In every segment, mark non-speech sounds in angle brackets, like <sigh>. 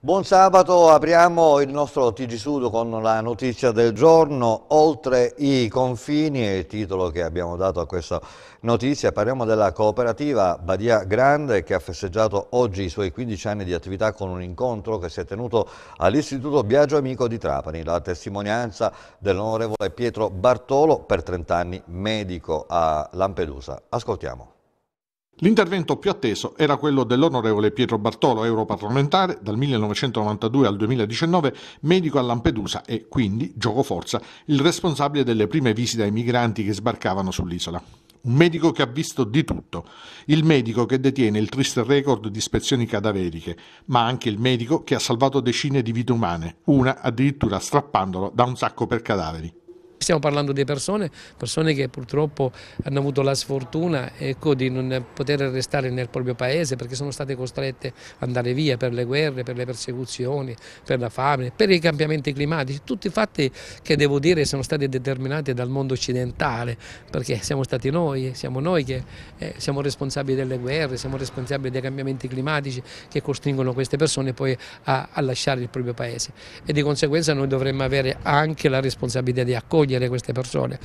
Buon sabato, apriamo il nostro TG Sud con la notizia del giorno, oltre i confini è il titolo che abbiamo dato a questa notizia, parliamo della cooperativa Badia Grande che ha festeggiato oggi i suoi 15 anni di attività con un incontro che si è tenuto all'Istituto Biagio Amico di Trapani, la testimonianza dell'onorevole Pietro Bartolo per 30 anni medico a Lampedusa. Ascoltiamo. L'intervento più atteso era quello dell'onorevole Pietro Bartolo, europarlamentare, dal 1992 al 2019 medico a Lampedusa e quindi, gioco forza, il responsabile delle prime visite ai migranti che sbarcavano sull'isola. Un medico che ha visto di tutto, il medico che detiene il triste record di ispezioni cadaveriche, ma anche il medico che ha salvato decine di vite umane, una addirittura strappandolo da un sacco per cadaveri. Stiamo parlando di persone, persone che purtroppo hanno avuto la sfortuna ecco, di non poter restare nel proprio paese perché sono state costrette ad andare via per le guerre, per le persecuzioni, per la fame, per i cambiamenti climatici, tutti fatti che devo dire sono stati determinati dal mondo occidentale perché siamo stati noi, siamo noi che eh, siamo responsabili delle guerre, siamo responsabili dei cambiamenti climatici che costringono queste persone poi a, a lasciare il proprio paese. E di conseguenza noi dovremmo avere anche la responsabilità di accogliere accogliere queste persone.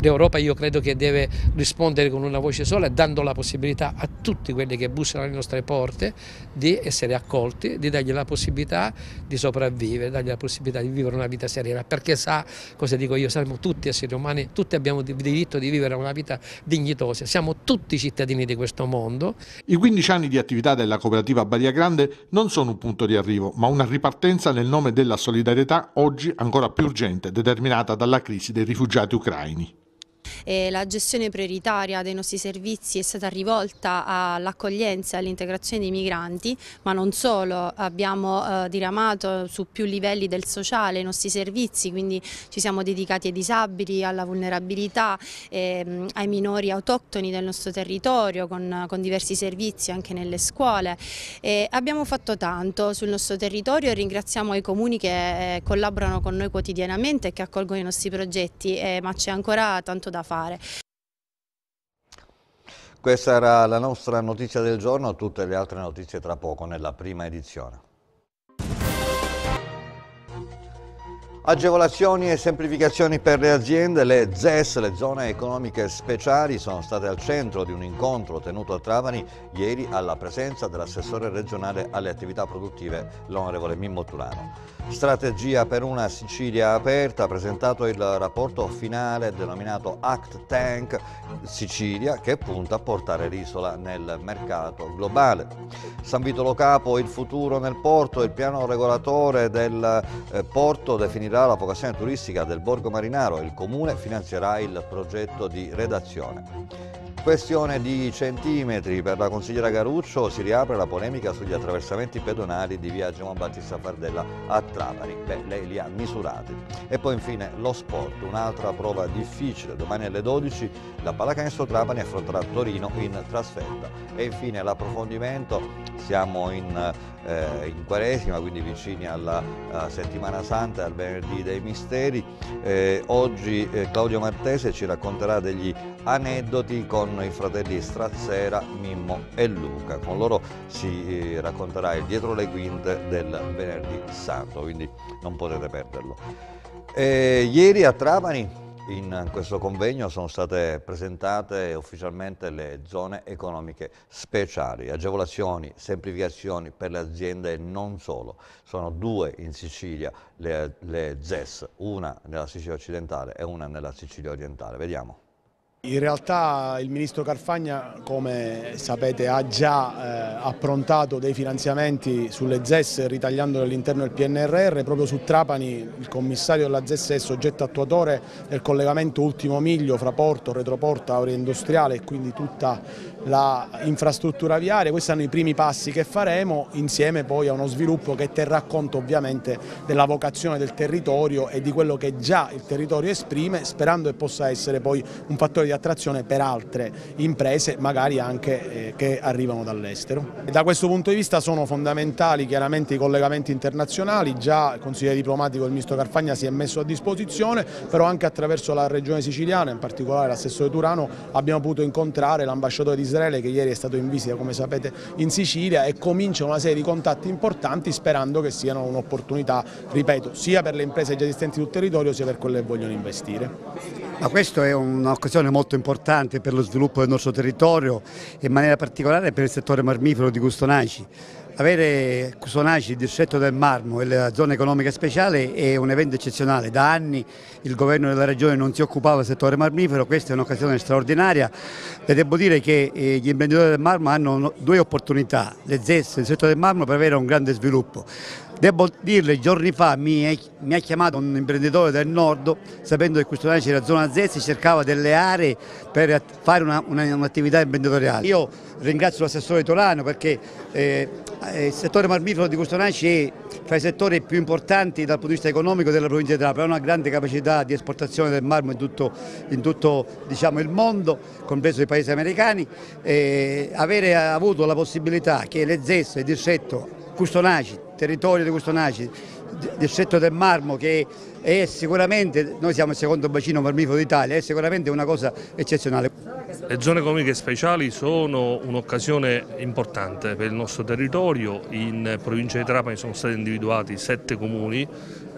L'Europa io credo che deve rispondere con una voce sola dando la possibilità a tutti quelli che bussano alle nostre porte di essere accolti, di dargli la possibilità di sopravvivere, dargli la possibilità di vivere una vita serena, perché sa, cosa dico io, siamo tutti esseri umani, tutti abbiamo il diritto di vivere una vita dignitosa, siamo tutti cittadini di questo mondo. I 15 anni di attività della cooperativa Badia Grande non sono un punto di arrivo, ma una ripartenza nel nome della solidarietà oggi ancora più urgente, determinata dalla crisi dei rifugiati ucraini e la gestione prioritaria dei nostri servizi è stata rivolta all'accoglienza e all'integrazione dei migranti, ma non solo, abbiamo eh, diramato su più livelli del sociale i nostri servizi, quindi ci siamo dedicati ai disabili, alla vulnerabilità, eh, ai minori autoctoni del nostro territorio con, con diversi servizi anche nelle scuole. E abbiamo fatto tanto sul nostro territorio e ringraziamo i comuni che eh, collaborano con noi quotidianamente e che accolgono i nostri progetti, eh, ma c'è ancora tanto da fare. Questa era la nostra notizia del giorno, tutte le altre notizie tra poco nella prima edizione. Agevolazioni e semplificazioni per le aziende, le ZES, le zone economiche speciali, sono state al centro di un incontro tenuto a Trapani ieri alla presenza dell'assessore regionale alle attività produttive, l'onorevole Mimmo Turano. Strategia per una Sicilia aperta, presentato il rapporto finale denominato Act Tank Sicilia che punta a portare l'isola nel mercato globale. San Vito Lo Capo, il futuro nel porto, il piano regolatore del eh, porto definirà la vocazione turistica del Borgo Marinaro e il comune finanzierà il progetto di redazione. Questione di centimetri per la consigliera Garuccio si riapre la polemica sugli attraversamenti pedonali di via Gemon Battista Fardella a Trapani. Beh, lei li ha misurati. E poi infine lo sport, un'altra prova difficile. Domani alle 12 la pallacanestro Trapani affronterà Torino in trasferta. E infine l'approfondimento, siamo in, eh, in Quaresima, quindi vicini alla, settimana santa, al venerdì dei misteri. Eh, oggi eh, Claudio Martese ci racconterà degli aneddoti con i fratelli Strazzera, Mimmo e Luca. Con loro si eh, racconterà il dietro le quinte del venerdì santo, quindi non potete perderlo. E ieri a Trapani in questo convegno sono state presentate ufficialmente le zone economiche speciali, agevolazioni, semplificazioni per le aziende e non solo. Sono due in Sicilia le, le ZES, una nella Sicilia occidentale e una nella Sicilia orientale. Vediamo. In realtà il Ministro Carfagna, come sapete, ha già eh, approntato dei finanziamenti sulle ZES ritagliandole all'interno del PNRR. Proprio su Trapani il commissario della ZES è soggetto attuatore del collegamento ultimo miglio fra porto, retroporto, area industriale e quindi tutta l'infrastruttura viaria. Questi sono i primi passi che faremo insieme poi a uno sviluppo che terrà conto ovviamente della vocazione del territorio e di quello che già il territorio esprime, sperando che possa essere poi un fattore di attrazione per altre imprese, magari anche eh, che arrivano dall'estero. Da questo punto di vista sono fondamentali chiaramente i collegamenti internazionali, già il consigliere diplomatico del ministro Carfagna si è messo a disposizione, però anche attraverso la regione siciliana, in particolare l'assessore Turano, abbiamo potuto incontrare l'ambasciatore di Israele che ieri è stato in visita come sapete in Sicilia e comincia una serie di contatti importanti sperando che siano un'opportunità, ripeto, sia per le imprese già esistenti sul territorio sia per quelle che vogliono investire. Ma questa è un'occasione molto importante per lo sviluppo del nostro territorio e in maniera particolare per il settore marmifero di Custonaci. Avere Custonaci, il distretto del Marmo e la zona economica speciale è un evento eccezionale. Da anni il governo della regione non si occupava del settore marmifero, questa è un'occasione straordinaria e devo dire che eh, gli imprenditori del Marmo hanno due opportunità, le ZES e il settore del Marmo per avere un grande sviluppo. Devo dirle, giorni fa mi, è, mi, ha chiamato un imprenditore del nord, sapendo che questo anno c'era zona Z, cercava delle aree per fare un'attività un imprenditoriale. Io ringrazio l'assessore Tolano perché eh, eh il settore marmifero di Custonaci è tra i settori più importanti dal punto di vista economico della provincia di Trapani, ha una grande capacità di esportazione del marmo in tutto, in tutto diciamo, il mondo, compreso i paesi americani. Eh, avere avuto la possibilità che le ZES, il distretto Custonaci, territorio di Custonaci, distretto del Marmo che è sicuramente, noi siamo il secondo bacino marmifero d'Italia, è sicuramente una cosa eccezionale. Le zone economiche speciali sono un'occasione importante per il nostro territorio, in provincia di Trapani sono stati individuati sette comuni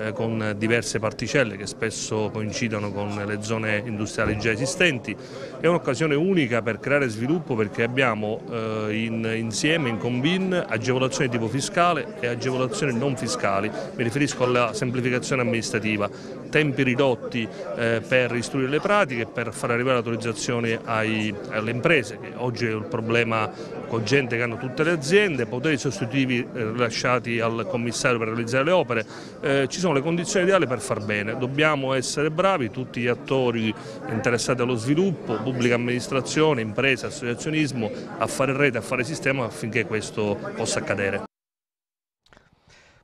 eh, con diverse particelle che spesso coincidono con le zone industriali già esistenti. È un'occasione unica per creare sviluppo perché abbiamo eh, in, insieme, in combin, agevolazioni di tipo fiscale e agevolazioni non fiscali. Mi riferisco alla semplificazione amministrativa, tempi ridotti eh, per istruire le pratiche, per far arrivare l'autorizzazione alle imprese, che oggi è il problema cogente che hanno tutte le aziende, poteri sostitutivi eh, rilasciati al commissario per realizzare le opere. Eh, ci sono le condizioni ideali per far bene, dobbiamo essere bravi, tutti gli attori interessati allo sviluppo, pubblica amministrazione, imprese, associazionismo, a fare rete, a fare sistema affinché questo possa accadere.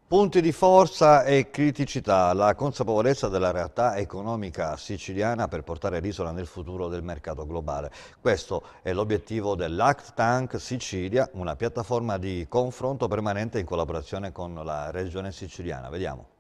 Punti di forza e criticità, la consapevolezza della realtà economica siciliana per portare l'isola nel futuro del mercato globale. Questo è l'obiettivo dell'Act Tank Sicilia, una piattaforma di confronto permanente in collaborazione con la regione siciliana. Vediamo.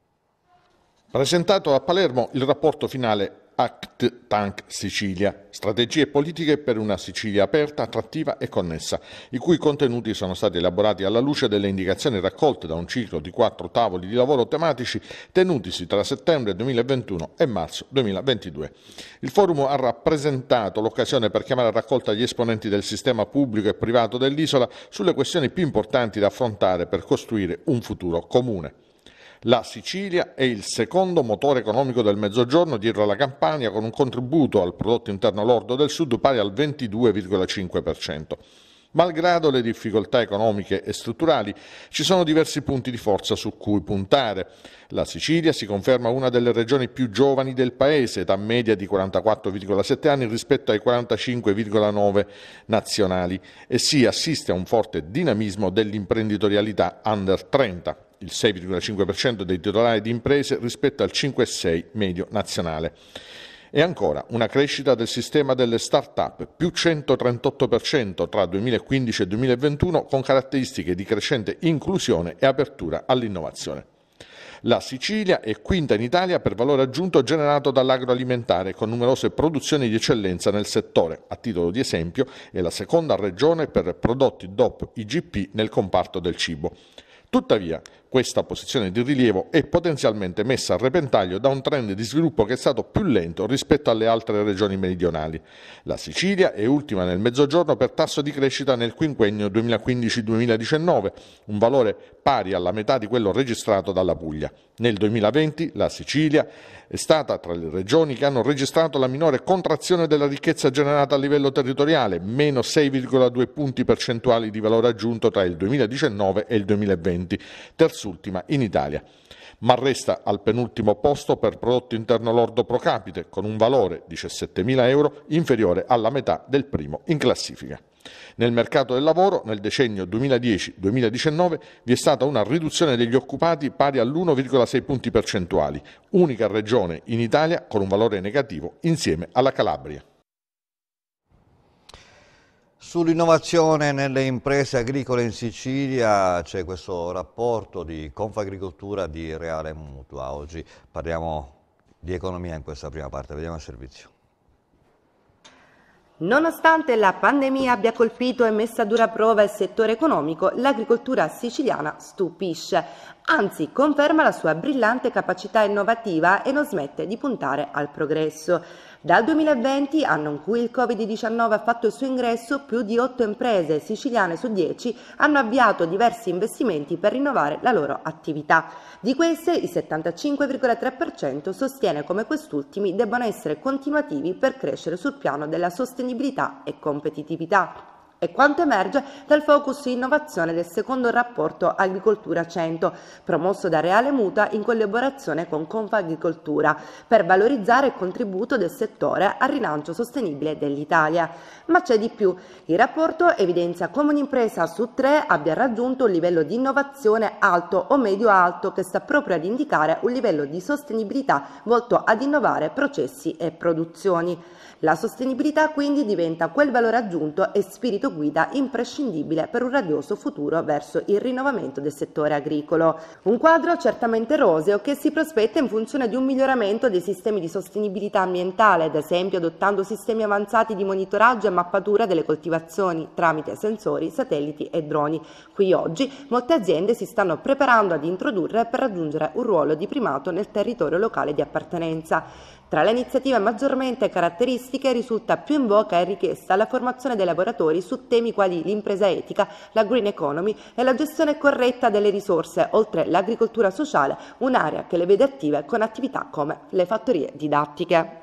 Presentato a Palermo il rapporto finale Act Tank Sicilia, strategie politiche per una Sicilia aperta, attrattiva e connessa, i cui contenuti sono stati elaborati alla luce delle indicazioni raccolte da un ciclo di quattro tavoli di lavoro tematici tenutisi tra settembre 2021 e marzo 2022. Il forum ha rappresentato l'occasione per chiamare a raccolta gli esponenti del sistema pubblico e privato dell'isola sulle questioni più importanti da affrontare per costruire un futuro comune. La Sicilia è il secondo motore economico del Mezzogiorno dietro alla Campania con un contributo al prodotto interno lordo del Sud pari al 22,5%. Malgrado le difficoltà economiche e strutturali, ci sono diversi punti di forza su cui puntare. La Sicilia si conferma una delle regioni più giovani del Paese, età media di 44,7 anni rispetto ai 45,9 nazionali, e si assiste a un forte dinamismo dell'imprenditorialità under 30 il 6,5% dei titolari di imprese rispetto al 5,6% medio nazionale. E ancora una crescita del sistema delle start-up, più 138% tra 2015 e 2021, con caratteristiche di crescente inclusione e apertura all'innovazione. La Sicilia è quinta in Italia per valore aggiunto generato dall'agroalimentare, con numerose produzioni di eccellenza nel settore. A titolo di esempio, è la seconda regione per prodotti DOP IGP nel comparto del cibo. Tuttavia, questa posizione di rilievo è potenzialmente messa a repentaglio da un trend di sviluppo che è stato più lento rispetto alle altre regioni meridionali. La Sicilia è ultima nel Mezzogiorno per tasso di crescita nel quinquennio 2015-2019, un valore pari alla metà di quello registrato dalla Puglia. Nel 2020 la Sicilia è stata tra le regioni che hanno registrato la minore contrazione della ricchezza generata a livello territoriale, meno 6,2 punti percentuali di valore aggiunto tra il 2019 e il 2020, terzultima in Italia ma resta al penultimo posto per prodotto interno lordo pro capite, con un valore 17.000 euro inferiore alla metà del primo in classifica. Nel mercato del lavoro, nel decennio 2010-2019, vi è stata una riduzione degli occupati pari all'1,6 punti percentuali, unica regione in Italia con un valore negativo insieme alla Calabria. Sull'innovazione nelle imprese agricole in Sicilia c'è questo rapporto di Confagricoltura di Reale Mutua. Oggi parliamo di economia in questa prima parte, vediamo il servizio. Nonostante la pandemia abbia colpito e messo a dura prova il settore economico, l'agricoltura siciliana stupisce, anzi conferma la sua brillante capacità innovativa e non smette di puntare al progresso. Dal 2020, anno in cui il Covid-19 ha fatto il suo ingresso, più di 8 imprese siciliane su 10 hanno avviato diversi investimenti per rinnovare la loro attività. Di queste, il 75,3% sostiene come quest'ultimi debbano essere continuativi per crescere sul piano della sostenibilità e competitività è quanto emerge dal focus innovazione del secondo rapporto Agricoltura 100, promosso da Reale Muta in collaborazione con Confagricoltura, per valorizzare il contributo del settore al rilancio sostenibile dell'Italia. Ma c'è di più. Il rapporto evidenzia come un'impresa su tre abbia raggiunto un livello di innovazione alto o medio-alto che sta proprio ad indicare un livello di sostenibilità volto ad innovare processi e produzioni. La sostenibilità quindi diventa quel valore aggiunto e spirito guida imprescindibile per un radioso futuro verso il rinnovamento del settore agricolo. Un quadro certamente roseo che si prospetta in funzione di un miglioramento dei sistemi di sostenibilità ambientale, ad esempio adottando sistemi avanzati di monitoraggio e mappatura delle coltivazioni tramite sensori, satelliti e droni. Qui oggi molte aziende si stanno preparando ad introdurre per raggiungere un ruolo di primato nel territorio locale di appartenenza. Tra le iniziative maggiormente caratteristiche risulta più in voga e richiesta la formazione dei lavoratori su temi quali l'impresa etica, la green economy e la gestione corretta delle risorse, oltre l'agricoltura sociale, un'area che le vede attive con attività come le fattorie didattiche.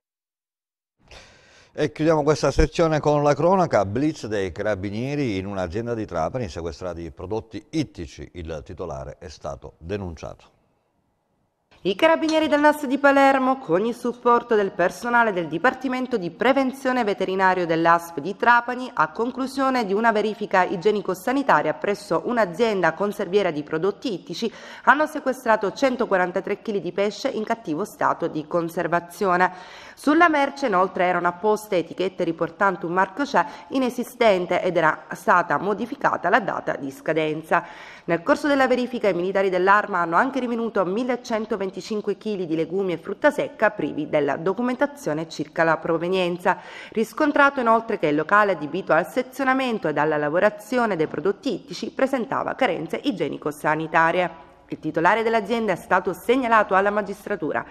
E chiudiamo questa sezione con la cronaca. Blitz dei carabinieri in un'azienda di Trapani, sequestrati prodotti ittici. Il titolare è stato denunciato. I carabinieri del NAS di Palermo, con il supporto del personale del Dipartimento di Prevenzione Veterinario dell'ASP di Trapani, a conclusione di una verifica igienico-sanitaria presso un'azienda conserviera di prodotti ittici, hanno sequestrato 143 kg di pesce in cattivo stato di conservazione. Sulla merce inoltre erano apposte etichette riportanti un marco CE inesistente ed era stata modificata la data di scadenza. Nel corso della verifica i militari dell'arma hanno anche rivenuto 1120 25 kg di legumi e frutta secca privi della documentazione circa la provenienza. Riscontrato inoltre che il locale adibito al sezionamento ed alla lavorazione dei prodotti ittici presentava carenze igienico-sanitarie. Il titolare dell'azienda è stato segnalato alla magistratura.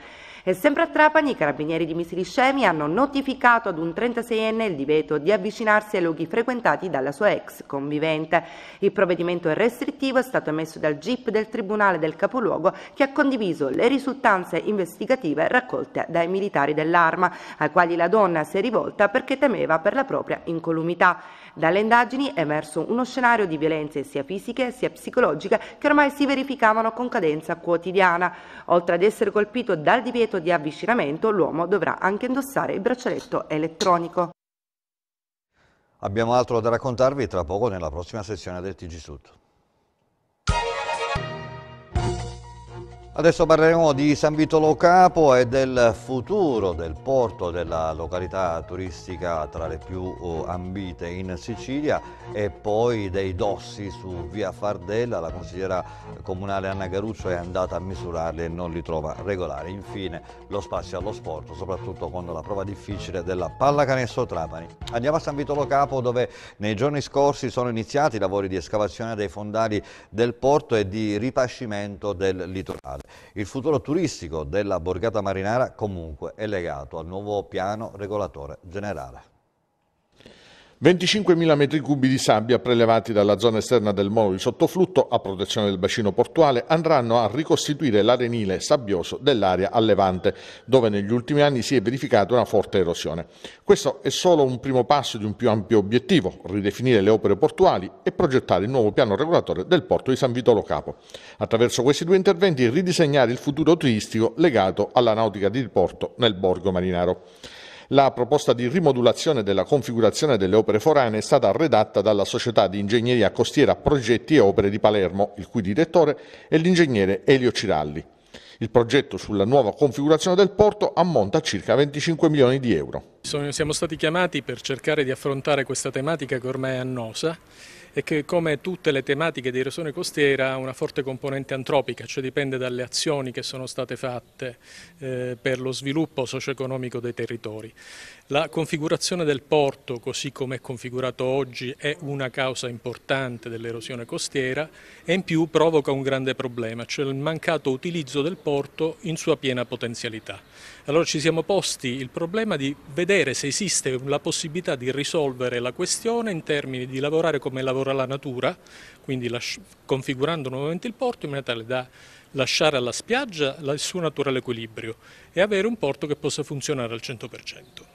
E sempre a Trapani i carabinieri di Misiliscemi hanno notificato ad un 36enne il divieto di avvicinarsi ai luoghi frequentati dalla sua ex convivente. Il provvedimento restrittivo è stato emesso dal GIP del Tribunale del Capoluogo che ha condiviso le risultanze investigative raccolte dai militari dell'arma, ai quali la donna si è rivolta perché temeva per la propria incolumità. Dalle indagini è emerso uno scenario di violenze sia fisiche sia psicologiche che ormai si verificavano con cadenza quotidiana. Oltre ad essere colpito dal divieto di avvicinamento, l'uomo dovrà anche indossare il braccialetto elettronico. Abbiamo altro da raccontarvi tra poco nella prossima sessione del TG Sud. Adesso parleremo di San Vito Lo Capo e del futuro del porto della località turistica tra le più oh, ambite in Sicilia e poi dei dossi su via Fardella. La consigliera comunale Anna Garuccio è andata a misurarli e non li trova regolari. Infine lo spazio allo sport, soprattutto con la prova difficile della pallacanestro Trapani. Andiamo a San Vito Lo Capo dove nei giorni scorsi sono iniziati i lavori di escavazione dei fondali del porto e di ripascimento del litorale. Il futuro turistico della borgata marinara comunque è legato al nuovo piano regolatore generale. 25.000 metri cubi di sabbia prelevati dalla zona esterna del molo di sottoflutto a protezione del bacino portuale andranno a ricostituire l'arenile sabbioso dell'area a levante, dove negli ultimi anni si è verificata una forte erosione. Questo è solo un primo passo di un più ampio obiettivo, ridefinire le opere portuali e progettare il nuovo piano regolatore del porto di San Vitolo Capo. Attraverso questi due interventi ridisegnare il futuro turistico legato alla nautica di porto nel borgo marinaro. La proposta di rimodulazione della configurazione delle opere foranee è stata redatta dalla società di ingegneria costiera Progetti e Opere di Palermo, il cui direttore è l'ingegnere Elio Ciralli. Il progetto sulla nuova configurazione del porto ammonta a circa 25 milioni di euro. Siamo stati chiamati per cercare di affrontare questa tematica che ormai è annosa e che come tutte le tematiche di erosione costiera ha una forte componente antropica, cioè dipende dalle azioni che sono state fatte eh, per lo sviluppo socio-economico dei territori. La configurazione del porto, così come è configurato oggi, è una causa importante dell'erosione costiera e in più provoca un grande problema, cioè il mancato utilizzo del porto in sua piena potenzialità. Allora ci siamo posti il problema di vedere se esiste la possibilità di risolvere la questione in termini di lavorare come lavora la natura, quindi configurando nuovamente il porto in maniera tale da lasciare alla spiaggia il suo naturale equilibrio e avere un porto che possa funzionare al 100%.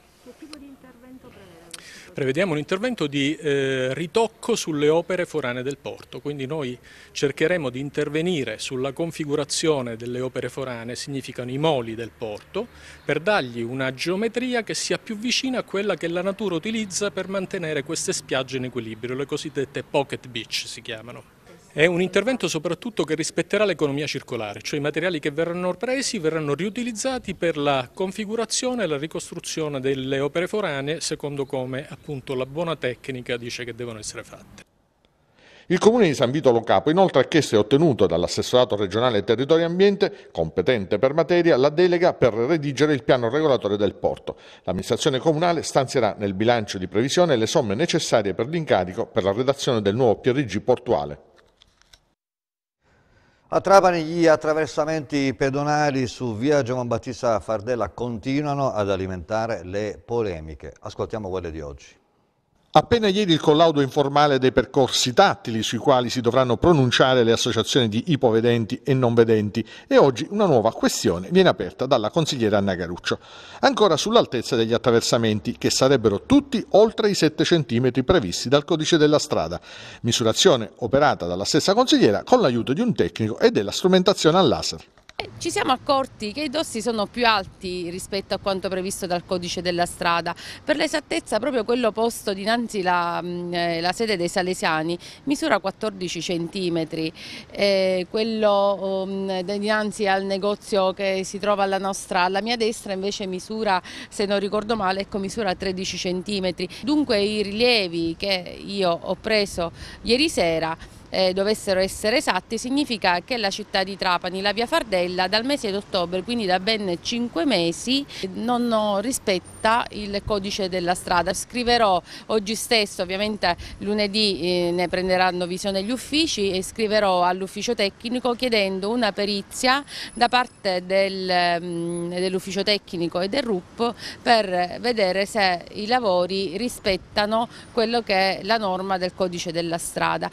Prevediamo un intervento di eh, ritocco sulle opere foranee del porto, quindi noi cercheremo di intervenire sulla configurazione delle opere foranee, significano i moli del porto, per dargli una geometria che sia più vicina a quella che la natura utilizza per mantenere queste spiagge in equilibrio, le cosiddette pocket beach si chiamano. È un intervento soprattutto che rispetterà l'economia circolare, cioè i materiali che verranno presi verranno riutilizzati per la configurazione e la ricostruzione delle opere foranee secondo come appunto la buona tecnica dice che devono essere fatte. Il Comune di San Vito Lo Capo inoltre ha chiesto e ottenuto dall'assessorato regionale territorio e ambiente, competente per materia, la delega per redigere il piano regolatore del porto. L'amministrazione comunale stanzierà nel bilancio di previsione le somme necessarie per l'incarico per la redazione del nuovo PRG portuale. A Trapani gli attraversamenti pedonali su via Giovanni Battista Fardella continuano ad alimentare le polemiche. Ascoltiamo quelle di oggi. Appena ieri il collaudo informale dei percorsi tattili sui quali si dovranno pronunciare le associazioni di ipovedenti e non vedenti e oggi una nuova questione viene aperta dalla consigliera Anna Garuccio. Ancora sull'altezza degli attraversamenti che sarebbero tutti oltre i 7 cm previsti dal codice della strada. Misurazione operata dalla stessa consigliera con l'aiuto di un tecnico e della strumentazione al laser. Ci siamo accorti che i dossi sono più alti rispetto a quanto previsto dal codice della strada. Per l'esattezza proprio quello posto dinanzi la, mm, eh, sede dei Salesiani misura 14 cm, eh, quello um, dinanzi al negozio che si trova alla, nostra, alla mia destra invece misura, se non ricordo male, ecco, misura 13 cm. Dunque i rilievi che io ho preso ieri sera eh, dovessero essere esatti, significa che la città di Trapani, la via Fardella, dal mese di ottobre, quindi da ben 5 mesi, non rispetta il codice della strada. Scriverò oggi stesso, ovviamente lunedì eh, ne prenderanno visione gli uffici e scriverò all'ufficio tecnico chiedendo una perizia da parte del, mm, dell'ufficio tecnico e del RUP per vedere se i lavori rispettano quello che è la norma del codice della strada.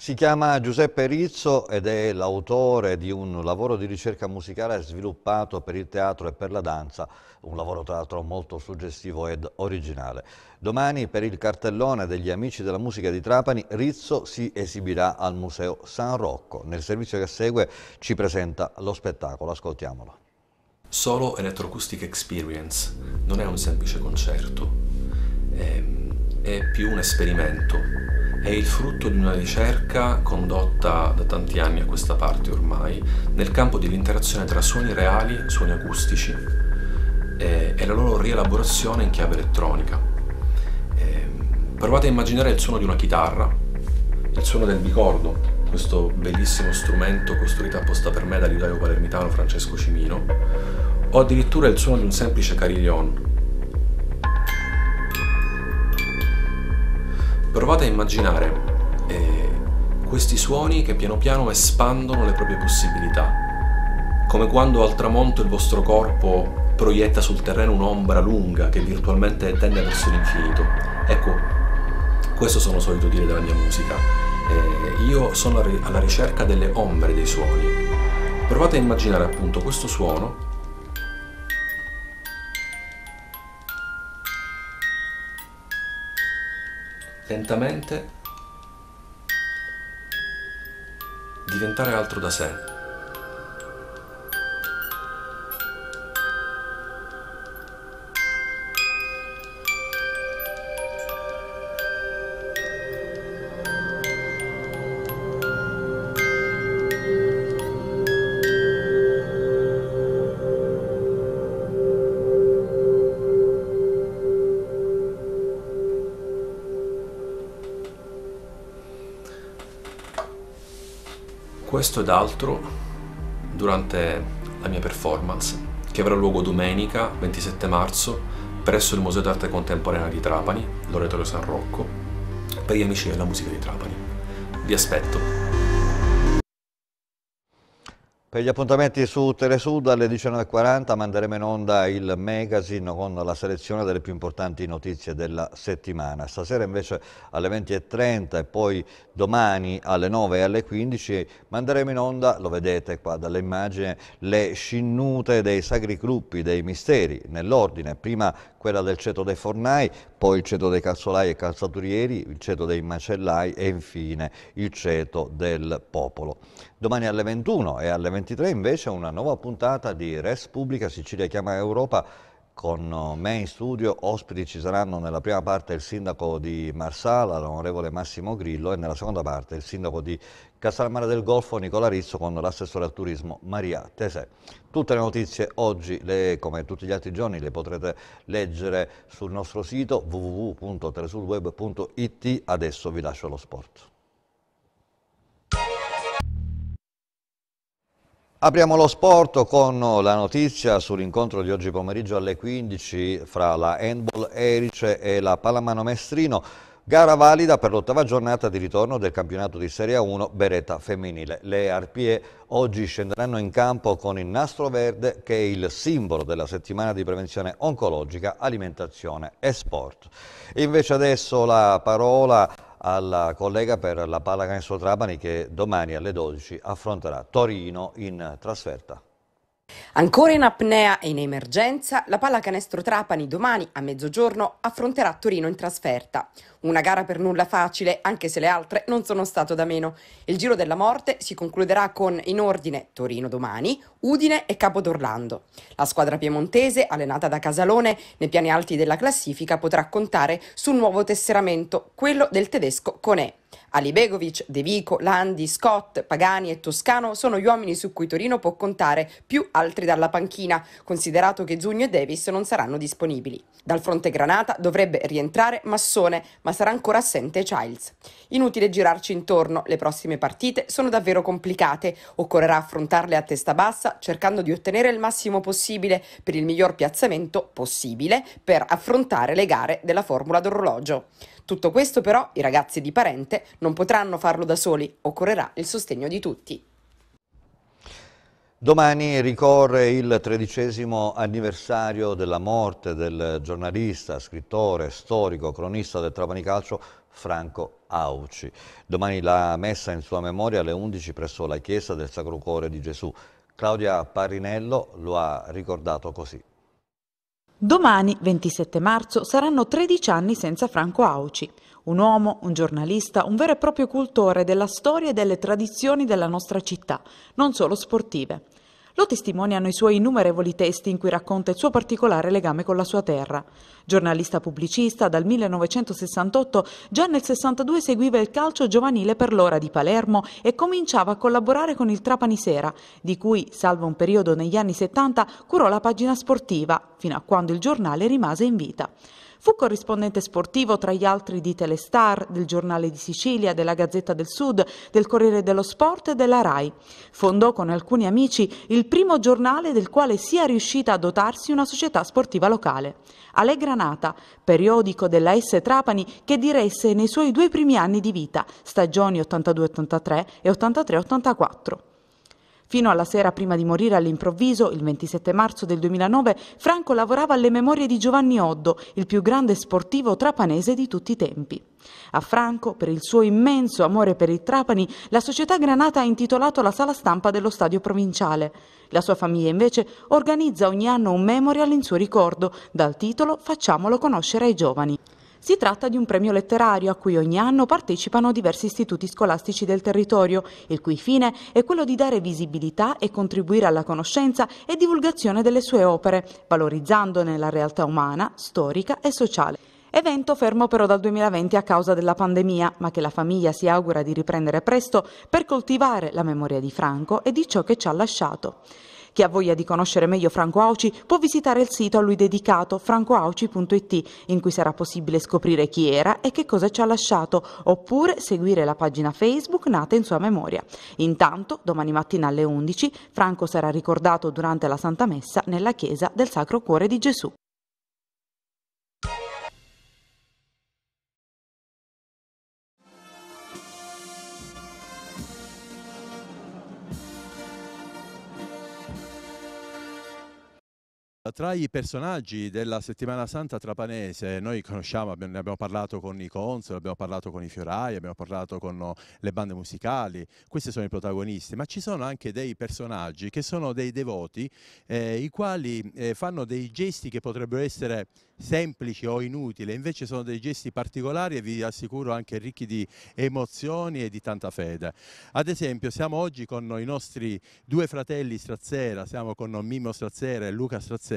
Si chiama Giuseppe Rizzo ed è l'autore di un lavoro di ricerca musicale sviluppato per il teatro e per la danza, un lavoro tra l'altro molto suggestivo ed originale. Domani per il cartellone degli Amici della Musica di Trapani, Rizzo si esibirà al Museo San Rocco. Nel servizio che segue ci presenta lo spettacolo, ascoltiamolo. Solo Electroacoustic Experience non è un semplice concerto, è, è più un esperimento è il frutto di una ricerca condotta da tanti anni a questa parte ormai nel campo dell'interazione tra suoni reali, suoni acustici e, e la loro rielaborazione in chiave elettronica. E, provate a immaginare il suono di una chitarra, il suono del bicordo, questo bellissimo strumento costruito apposta per me dall'idaio palermitano Francesco Cimino, o addirittura il suono di un semplice carillon, Provate a immaginare eh, questi suoni che piano piano espandono le proprie possibilità, come quando al tramonto il vostro corpo proietta sul terreno un'ombra lunga che virtualmente tende verso l'infinito. Ecco, questo sono solito dire della mia musica. Eh, io sono alla ricerca delle ombre dei suoni. Provate a immaginare appunto questo suono lentamente diventare altro da sé. Questo ed altro durante la mia performance che avrà luogo domenica 27 marzo presso il Museo d'Arte Contemporanea di Trapani, l'Oratorio San Rocco, per gli amici della musica di Trapani. Vi aspetto. Per gli appuntamenti su Telesud alle 19.40 manderemo in onda il magazine con la selezione delle più importanti notizie della settimana. Stasera invece alle 20.30 e poi domani alle 9 e alle 15 manderemo in onda, lo vedete qua dall'immagine, le scinnute dei sacri gruppi, dei misteri, nell'ordine. Prima quella del ceto dei fornai, poi il ceto dei calzolai e calzaturieri, il ceto dei macellai e infine il ceto del popolo. Domani alle 21 e alle 23 invece una nuova puntata di Res Pubblica Sicilia chiama Europa con me in studio ospiti ci saranno nella prima parte il sindaco di Marsala, l'onorevole Massimo Grillo, e nella seconda parte il sindaco di Casalmare del Golfo, Nicola Rizzo, con l'assessore al turismo Maria Tesè. Tutte le notizie oggi, le, come tutti gli altri giorni, le potrete leggere sul nostro sito www.telesulweb.it. Adesso vi lascio lo sport. Apriamo lo sport con la notizia sull'incontro di oggi pomeriggio alle 15 fra la Handball Erice e la Pallamano Mestrino, gara valida per l'ottava giornata di ritorno del campionato di Serie 1 Beretta femminile. Le Arpie oggi scenderanno in campo con il nastro verde che è il simbolo della settimana di prevenzione oncologica, alimentazione e sport. Invece adesso la parola alla collega per la pallacanestro Trapani che domani alle 12 affronterà Torino in trasferta. Ancora in apnea e in emergenza, la pallacanestro Trapani domani a mezzogiorno affronterà Torino in trasferta. Una gara per nulla facile, anche se le altre non sono stato da meno. Il giro della morte si concluderà con in ordine Torino domani, Udine e Capodorlando. La squadra piemontese, allenata da Casalone, nei piani alti della classifica potrà contare sul nuovo tesseramento, quello del tedesco Conè. Ali Begovic, De Vico, Landi, Scott, Pagani e Toscano sono gli uomini su cui Torino può contare, più altri dalla panchina, considerato che Zugno e Davis non saranno disponibili. Dal fronte Granata dovrebbe rientrare Massone, ma sarà ancora assente Childs. Inutile girarci intorno, le prossime partite sono davvero complicate, occorrerà affrontarle a testa bassa, cercando di ottenere il massimo possibile per il miglior piazzamento possibile per affrontare le gare della Formula d'orologio. Tutto questo però i ragazzi di Parente non potranno farlo da soli, occorrerà il sostegno di tutti. Domani ricorre il tredicesimo anniversario della morte del giornalista, scrittore, storico, cronista del Trapani Calcio Franco Auci. Domani la messa in sua memoria alle 11 presso la chiesa del Sacro Cuore di Gesù. Claudia Parinello lo ha ricordato così. Domani, 27 marzo, saranno 13 anni senza Franco Auci, un uomo, un giornalista, un vero e proprio cultore della storia e delle tradizioni della nostra città, non solo sportive. Lo testimoniano i suoi innumerevoli testi in cui racconta il suo particolare legame con la sua terra. Giornalista pubblicista, dal 1968 già nel 62 seguiva il calcio giovanile per l'ora di Palermo e cominciava a collaborare con il Trapani Sera, di cui, salvo un periodo negli anni 70, curò la pagina sportiva, fino a quando il giornale rimase in vita. Fu corrispondente sportivo tra gli altri di Telestar, del Giornale di Sicilia, della Gazzetta del Sud, del Corriere dello Sport e della RAI. Fondò con alcuni amici il primo giornale del quale sia riuscita a dotarsi una società sportiva locale. Allegranata, periodico della S Trapani che diresse nei suoi due primi anni di vita, stagioni 82-83 e 83-84. Fino alla sera prima di morire all'improvviso, il 27 marzo del 2009, Franco lavorava alle memorie di Giovanni Oddo, il più grande sportivo trapanese di tutti i tempi. A Franco, per il suo immenso amore per il Trapani, la società Granata ha intitolato la sala stampa dello stadio provinciale. La sua famiglia invece organizza ogni anno un memorial in suo ricordo, dal titolo Facciamolo conoscere ai giovani. Si tratta di un premio letterario a cui ogni anno partecipano diversi istituti scolastici del territorio, il cui fine è quello di dare visibilità e contribuire alla conoscenza e divulgazione delle sue opere, valorizzandone la realtà umana, storica e sociale. Evento fermo però dal 2020 a causa della pandemia, ma che la famiglia si augura di riprendere presto per coltivare la memoria di Franco e di ciò che ci ha lasciato. Chi ha voglia di conoscere meglio Franco Auci può visitare il sito a lui dedicato francoauci.it in cui sarà possibile scoprire chi era e che cosa ci ha lasciato oppure seguire la pagina Facebook nata in sua memoria. Intanto, domani mattina alle 11, Franco sarà ricordato durante la Santa Messa nella chiesa del Sacro Cuore di Gesù. Tra i personaggi della settimana santa trapanese, noi conosciamo, ne abbiamo parlato con i consoli, abbiamo parlato con i fiorai, abbiamo parlato con le bande musicali, questi sono i protagonisti, ma ci sono anche dei personaggi che sono dei devoti, eh, i quali eh, fanno dei gesti che potrebbero essere semplici o inutili, invece sono dei gesti particolari e vi assicuro anche ricchi di emozioni e di tanta fede. Ad esempio siamo oggi con i nostri due fratelli Strazzera, siamo con Mimmo Strazzera e Luca Strazzera,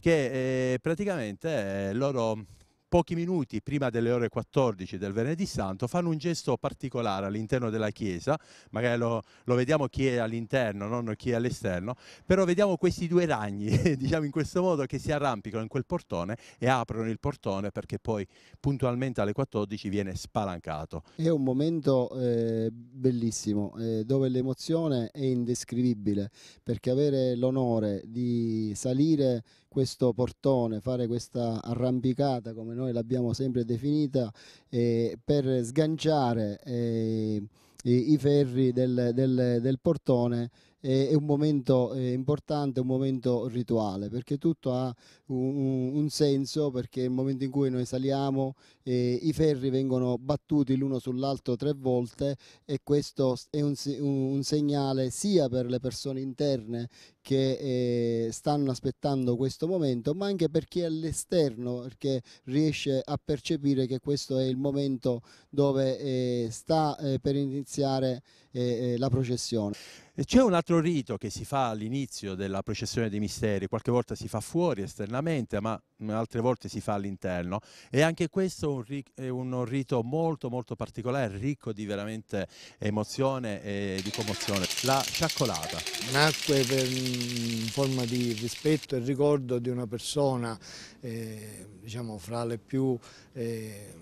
che eh, praticamente eh, loro pochi minuti prima delle ore 14 del venerdì santo fanno un gesto particolare all'interno della chiesa, magari lo, lo vediamo chi è all'interno, non chi è all'esterno, però vediamo questi due ragni, <laughs> diciamo in questo modo, che si arrampicano in quel portone e aprono il portone perché poi puntualmente alle 14 viene spalancato. È un momento eh, bellissimo eh, dove l'emozione è indescrivibile perché avere l'onore di salire questo portone, fare questa arrampicata come noi l'abbiamo sempre definita eh, per sganciare eh, i, ferri del, del, del portone è un momento importante, un momento rituale, perché tutto ha un, un senso, perché il momento in cui noi saliamo eh, i ferri vengono battuti l'uno sull'altro tre volte e questo è un, un, segnale sia per le persone interne che eh, stanno aspettando questo momento, ma anche per chi è all'esterno, perché riesce a percepire che questo è il momento dove eh, sta eh, per iniziare eh, eh, la processione. C'è un altro rito che si fa all'inizio della processione dei misteri, qualche volta si fa fuori esternamente, ma altre volte si fa all'interno e anche questo è un rito molto molto particolare, ricco di veramente emozione e di commozione. La sciaccolata. Nacque per, in forma di rispetto e ricordo di una persona, eh, diciamo, fra le più eh,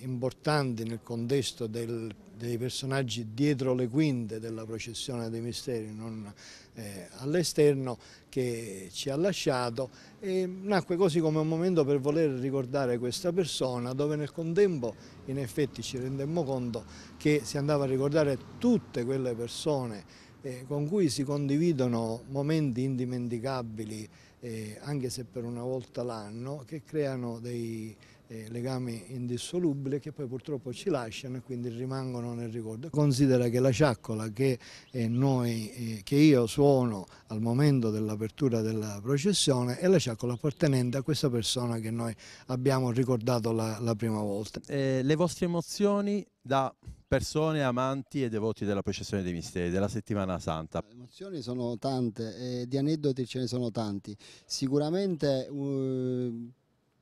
importanti nel contesto del dei personaggi dietro le quinte della processione dei misteri, non eh, all'esterno, che ci ha lasciato. E nacque così come un momento per voler ricordare questa persona dove nel contempo in effetti ci rendemmo conto che si andava a ricordare tutte quelle persone eh, con cui si condividono momenti indimenticabili eh, anche se per una volta l'anno che creano dei eh, legami indissolubili che poi purtroppo ci lasciano e quindi rimangono nel ricordo. Considera che la ciaccola che, eh, noi, eh, che io suono al momento dell'apertura della processione è la ciaccola appartenente a questa persona che noi abbiamo ricordato la, la prima volta. Eh, le vostre emozioni da persone amanti e devoti della processione dei misteri, della settimana santa. Le emozioni sono tante, eh, di aneddoti ce ne sono tanti. Sicuramente uh,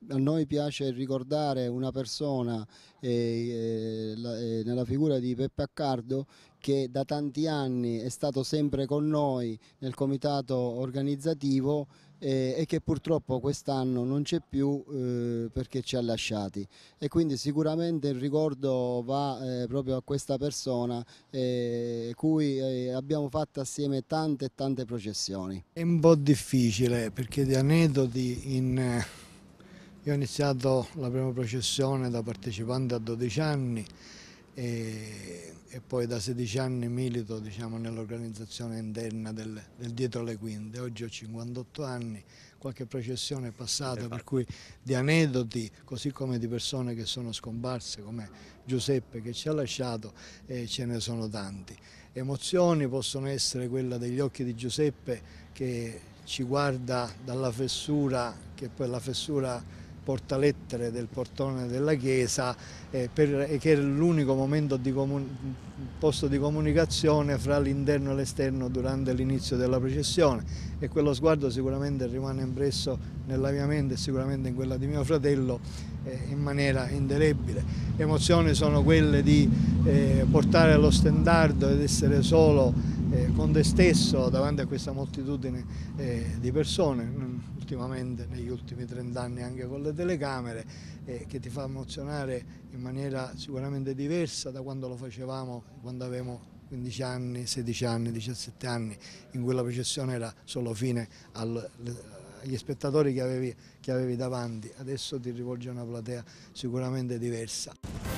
a noi piace ricordare una persona eh, eh, nella figura di Peppe Accardo che da tanti anni è stato sempre con noi nel comitato organizzativo eh, e che purtroppo quest'anno non c'è più eh, perché ci ha lasciati e quindi sicuramente il ricordo va eh, proprio a questa persona eh, cui eh, abbiamo fatto assieme tante e tante processioni. È un po' difficile perché di aneddoti in io ho iniziato la prima processione da partecipante a 12 anni e, e poi da 16 anni milito diciamo, nell'organizzazione interna del, del, Dietro le Quinte. Oggi ho 58 anni, qualche processione è passata, per cui di aneddoti, così come di persone che sono scomparse, come Giuseppe che ci ha lasciato, eh, ce ne sono tanti. Emozioni possono essere quella degli occhi di Giuseppe che ci guarda dalla fessura, che poi la fessura portalettere del portone della chiesa eh, per, che era l'unico momento di posto di comunicazione fra l'interno e l'esterno durante l'inizio della processione e quello sguardo sicuramente rimane impresso nella mia mente e sicuramente in quella di mio fratello eh, in maniera indelebile. Le emozioni sono quelle di eh, portare lo stendardo ed essere solo eh, con te stesso davanti a questa moltitudine eh, di persone, ultimamente negli ultimi 30 anni anche con le telecamere, eh, che ti fa emozionare in maniera sicuramente diversa da quando lo facevamo quando avevamo 15 anni, 16 anni, 17 anni, in cui la processione era solo fine al, agli spettatori che avevi, che avevi davanti, adesso ti rivolge a una platea sicuramente diversa.